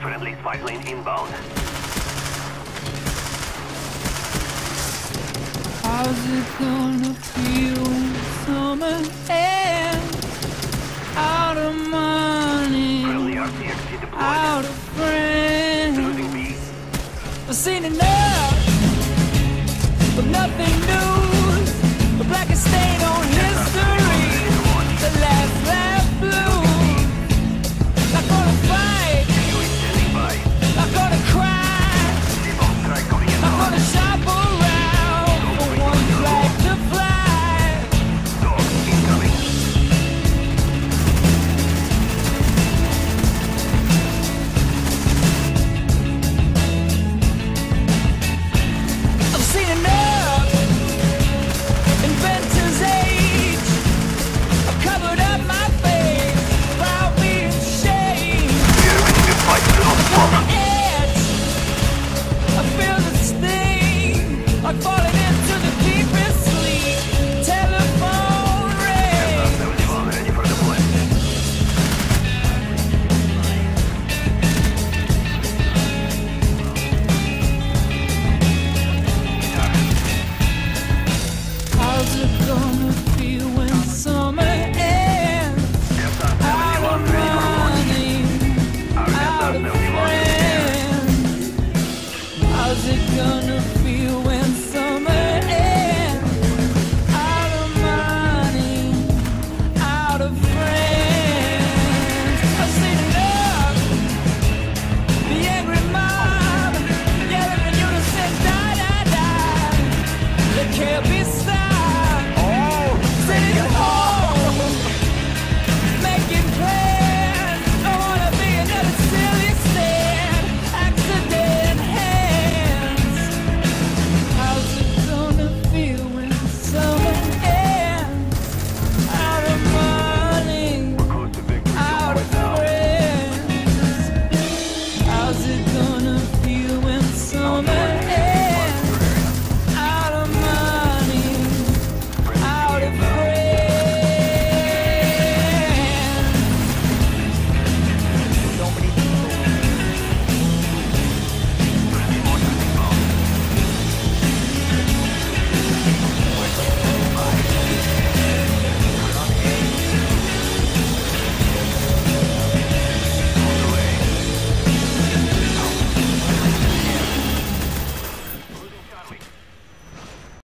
Friendly spy plane inbound. How's it gonna feel summer air? Out of money, Friendly deployed. out of friends. Losing B. I've seen enough,